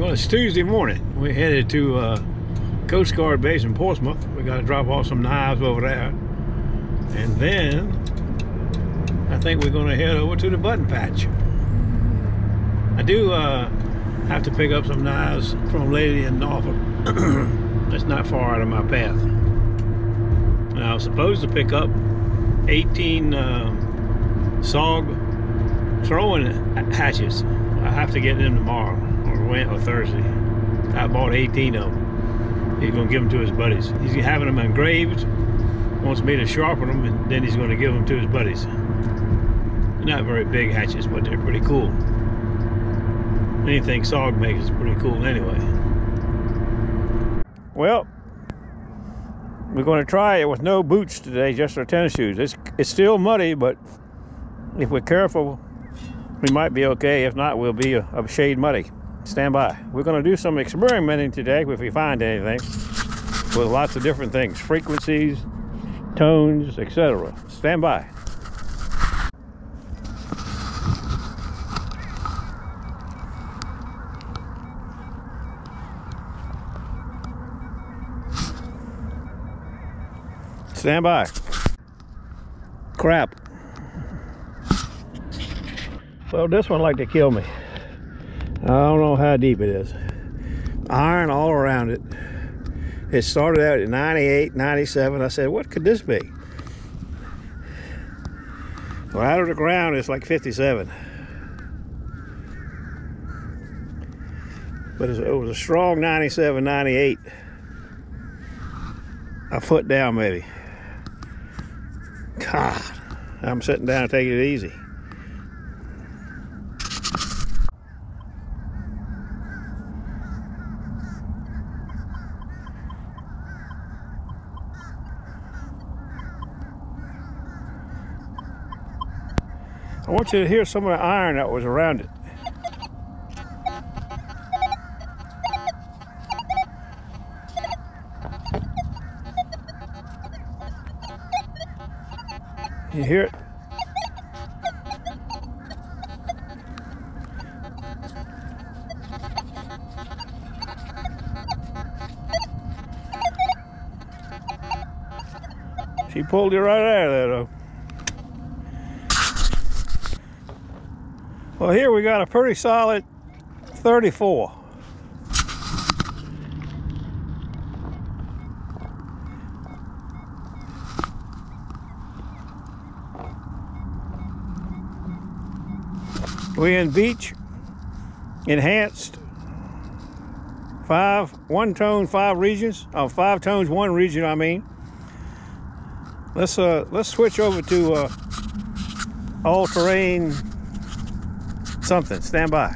Well, it's Tuesday morning. We're headed to uh, Coast Guard Base in Portsmouth. We got to drop off some knives over there. And then I think we're going to head over to the button patch. I do uh, have to pick up some knives from a lady in Norfolk. That's not far out of my path. And I was supposed to pick up 18 uh, SOG throwing hatchets. I have to get them tomorrow or, or Thursday. I bought 18 of them. He's going to give them to his buddies. He's having them engraved. Wants me to sharpen them, and then he's going to give them to his buddies. They're not very big hatchets, but they're pretty cool. Anything SOG makes is pretty cool anyway. Well, we're going to try it with no boots today, just our tennis shoes. It's, it's still muddy, but if we're careful, we might be okay. If not, we'll be a, a shade muddy. Stand by. We're going to do some experimenting today if we find anything with lots of different things, frequencies, tones, etc. Stand by. Stand by. Crap. Well, this one like to kill me. I don't know how deep it is. Iron all around it. It started out at 98, 97. I said, what could this be? Well, out of the ground, it's like 57. But it was a strong 97, 98. A foot down, maybe. God, I'm sitting down taking it easy. I want you to hear some of the iron that was around it. You hear it? She pulled you right out of there though. Well, here we got a pretty solid 34. We in beach, enhanced, five, one tone, five regions, oh, five tones, one region, I mean. Let's uh, let's switch over to uh, all-terrain something. Stand by.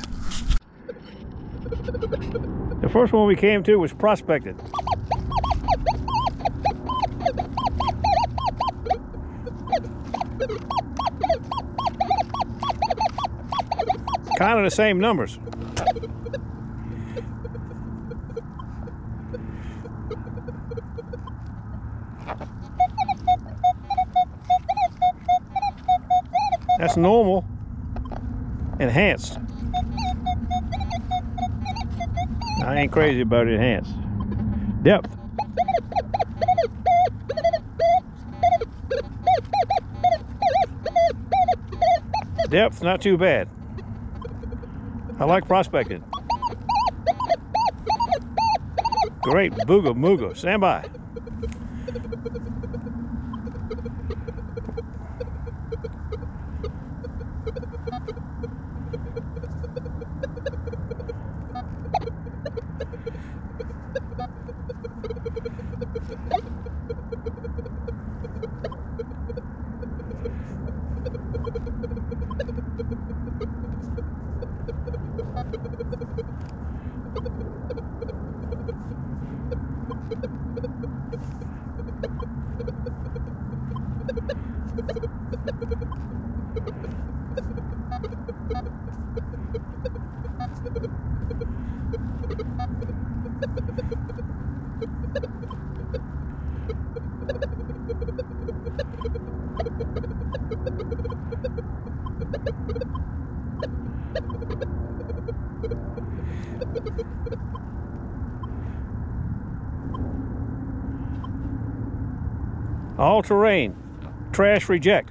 The first one we came to was prospected. Kind of the same numbers. That's normal enhanced. I ain't crazy about enhanced. Depth. Depth, not too bad. I like prospecting. Great, booga mooga, stand by. All terrain. Trash reject.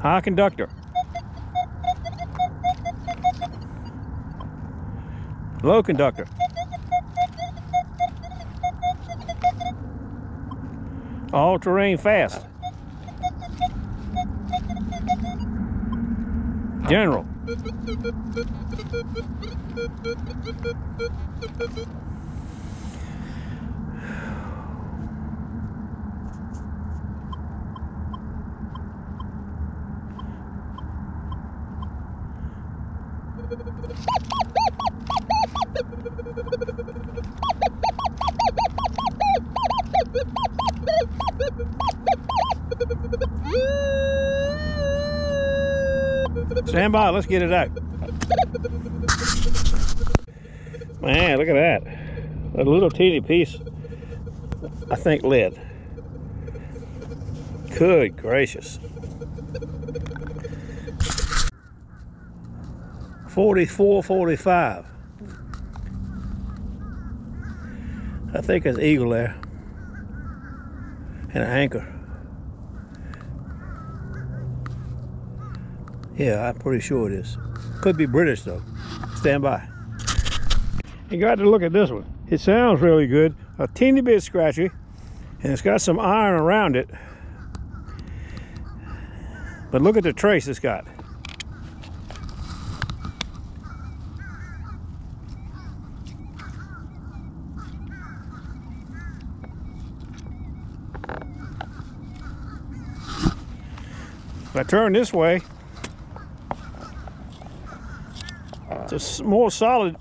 High conductor. Low conductor. All terrain fast. General. Stand by, let's get it out. Man, look at that. A little teeny piece, I think lead. Good gracious. 44, 45. I think it's eagle there. And an anchor. Yeah, I'm pretty sure it is. Could be British though. Stand by. You got to look at this one. It sounds really good. A teeny bit scratchy. And it's got some iron around it. But look at the trace it's got. If I turn this way, it's a more solid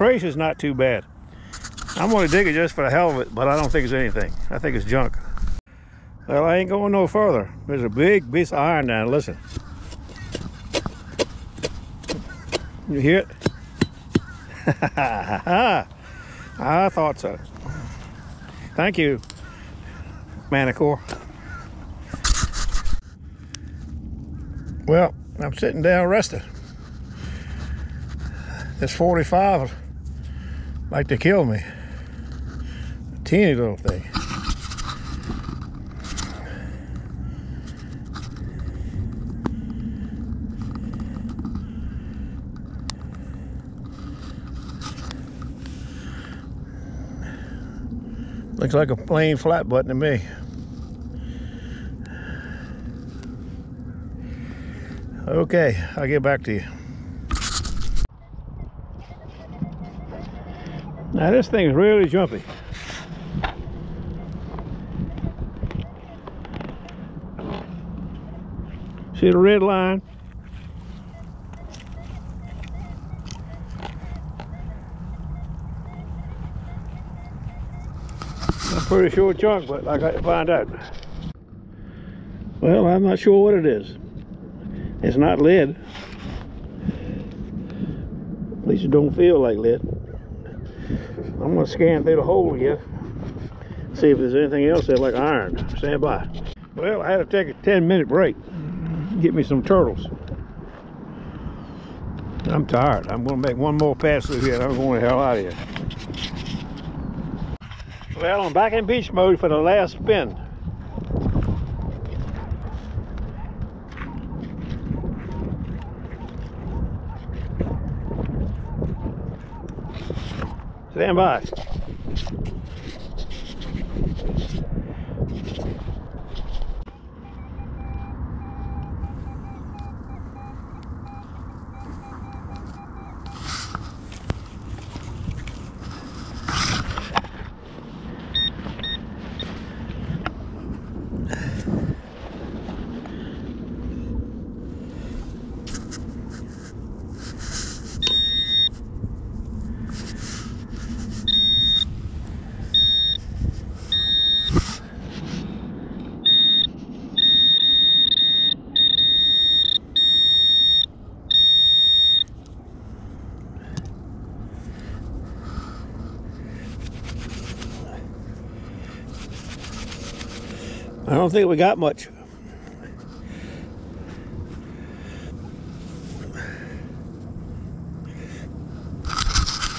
trace is not too bad. I'm gonna dig it just for the hell of it, but I don't think it's anything. I think it's junk. Well, I ain't going no further. There's a big piece of iron down. Listen. You hear it? I thought so. Thank you, Manticore. Well, I'm sitting down resting. This 45 like to kill me. A teeny little thing. Looks like a plain flat button to me. Okay, I'll get back to you. Now this thing is really jumpy. See the red line? I'm pretty sure junk, but I got to find out. Well, I'm not sure what it is. It's not lead. At least it don't feel like lead. I'm gonna scan through the hole here, see if there's anything else there like iron. Stand by. Well, I had to take a 10 minute break, get me some turtles. I'm tired. I'm gonna make one more pass through here I'm going the hell out of here. Well, I'm back in beach mode for the last spin. Stand by. I don't think we got much.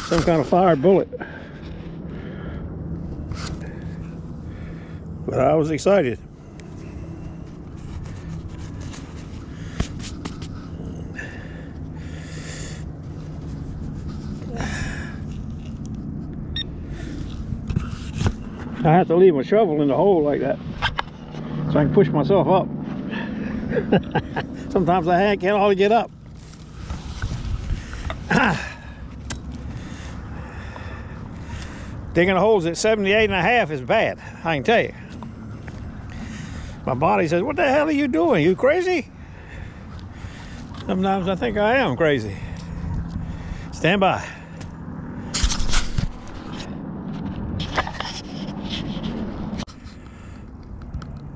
some kind of fired bullet. But I was excited. I have to leave my shovel in the hole like that I can push myself up. Sometimes I can't hardly get up. Digging holes at 78 and a half is bad, I can tell you. My body says, what the hell are you doing? You crazy? Sometimes I think I am crazy. Stand by.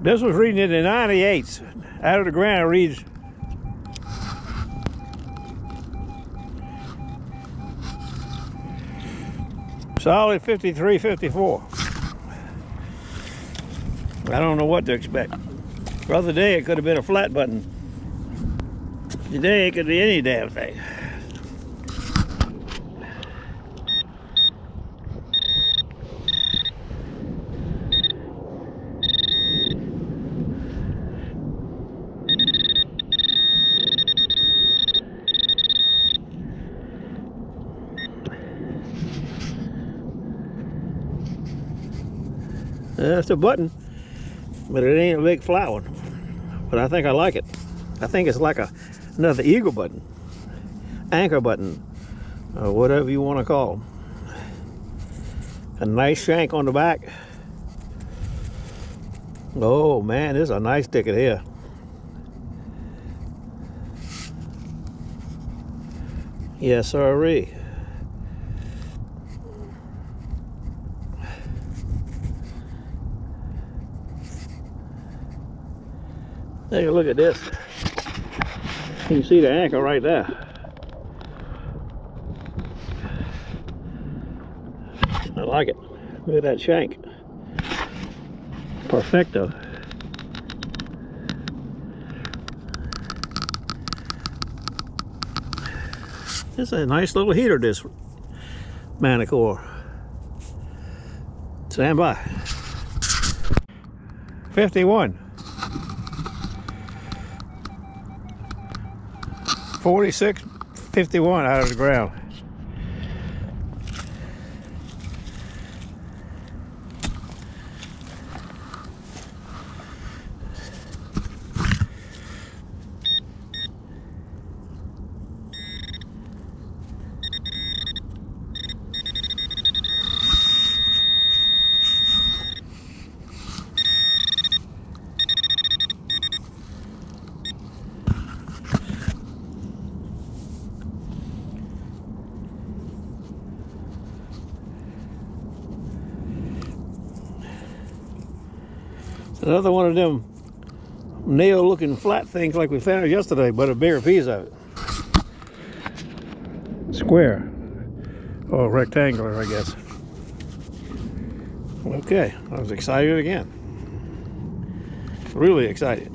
This was reading in 98. Out of the ground, reads solid 53, 54. I don't know what to expect. The other day it could have been a flat button. Today it could be any damn thing. That's a button, but it ain't a big flat one. But I think I like it. I think it's like a another eagle button, anchor button, or whatever you want to call them. A nice shank on the back. Oh man, this is a nice ticket here. Yes, sirree. Take a look at this. You can see the anchor right there. I like it. Look at that shank. Perfecto. It's a nice little heater, this Manticore. Stand by. 51. 46, 51 out of the ground. Another one of them nail looking flat things like we found yesterday, but a bigger piece of it. Square. Or rectangular, I guess. Okay, I was excited again. Really excited.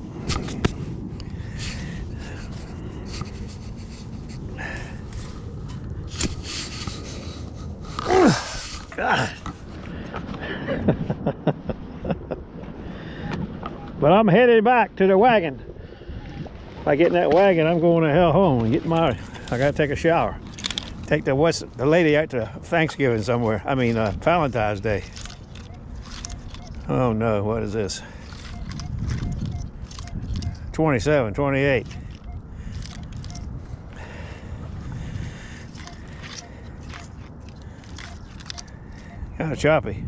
God. But I'm headed back to the wagon. By getting that wagon, I'm going to hell home and get my, I gotta take a shower. Take the what's the lady out to Thanksgiving somewhere. I mean, uh, Valentine's Day. Oh no, what is this? 27, 28. Kind of choppy.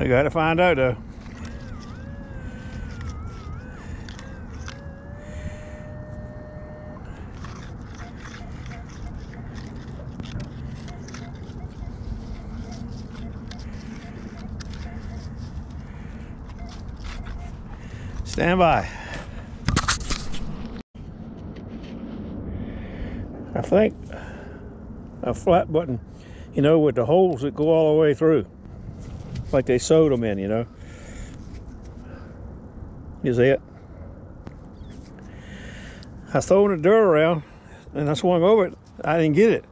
I gotta find out though. Stand by. I think a flat button, you know, with the holes that go all the way through like they sewed them in, you know. You see it? I was throwing the dirt around and I swung over it. I didn't get it.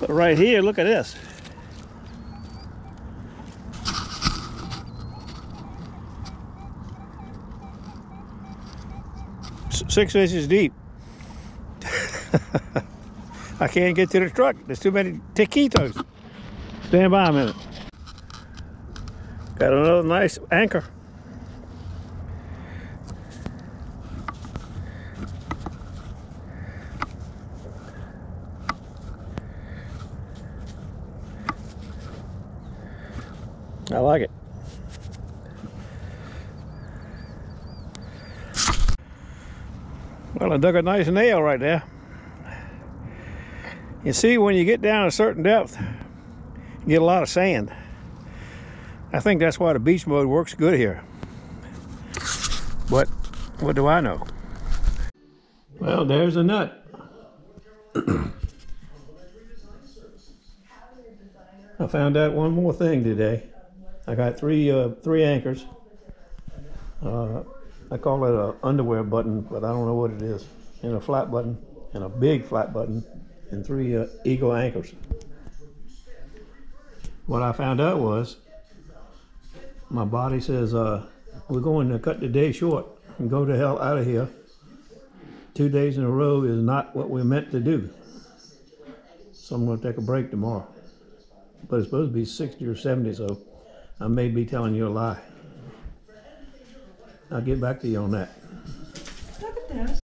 But right here, look at this. Six inches deep. I can't get to the truck. There's too many taquitos. Stand by a minute. Got another nice anchor. I like it. Well, I dug a nice nail right there. You see, when you get down a certain depth, get a lot of sand. I think that's why the beach mode works good here. But what do I know? Well, there's a nut. I found out one more thing today. I got three uh, three anchors. Uh, I call it a underwear button, but I don't know what it is. And a flat button, and a big flat button, and three uh, eagle anchors. What I found out was my body says uh, we're going to cut the day short and go to hell out of here. Two days in a row is not what we're meant to do. So I'm going to take a break tomorrow. But it's supposed to be 60 or 70, so I may be telling you a lie. I'll get back to you on that. Look at this.